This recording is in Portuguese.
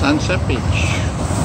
Sunset Beach.